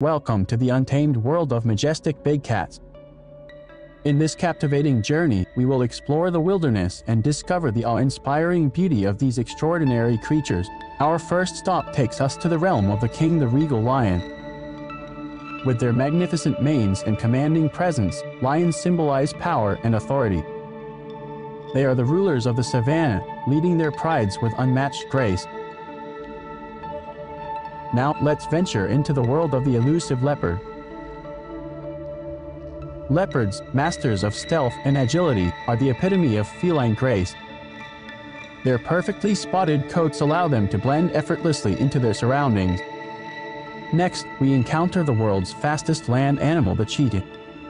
Welcome to the untamed world of majestic big cats. In this captivating journey, we will explore the wilderness and discover the awe-inspiring beauty of these extraordinary creatures. Our first stop takes us to the realm of the king the regal lion. With their magnificent manes and commanding presence, lions symbolize power and authority. They are the rulers of the savannah, leading their prides with unmatched grace. Now, let's venture into the world of the elusive leopard. Leopards, masters of stealth and agility, are the epitome of feline grace. Their perfectly spotted coats allow them to blend effortlessly into their surroundings. Next, we encounter the world's fastest land animal, the cheetah.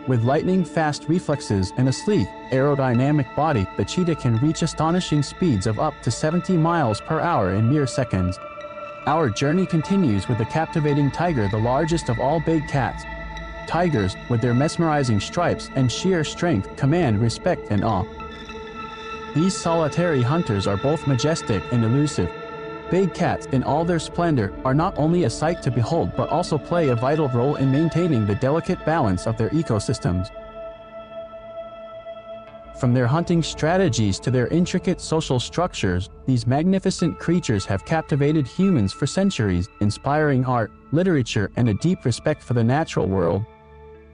With lightning-fast reflexes and a sleek, aerodynamic body, the cheetah can reach astonishing speeds of up to 70 miles per hour in mere seconds. Our journey continues with the captivating tiger, the largest of all big cats. Tigers, with their mesmerizing stripes and sheer strength, command respect and awe. These solitary hunters are both majestic and elusive. Big cats, in all their splendor, are not only a sight to behold but also play a vital role in maintaining the delicate balance of their ecosystems. From their hunting strategies to their intricate social structures, these magnificent creatures have captivated humans for centuries, inspiring art, literature, and a deep respect for the natural world.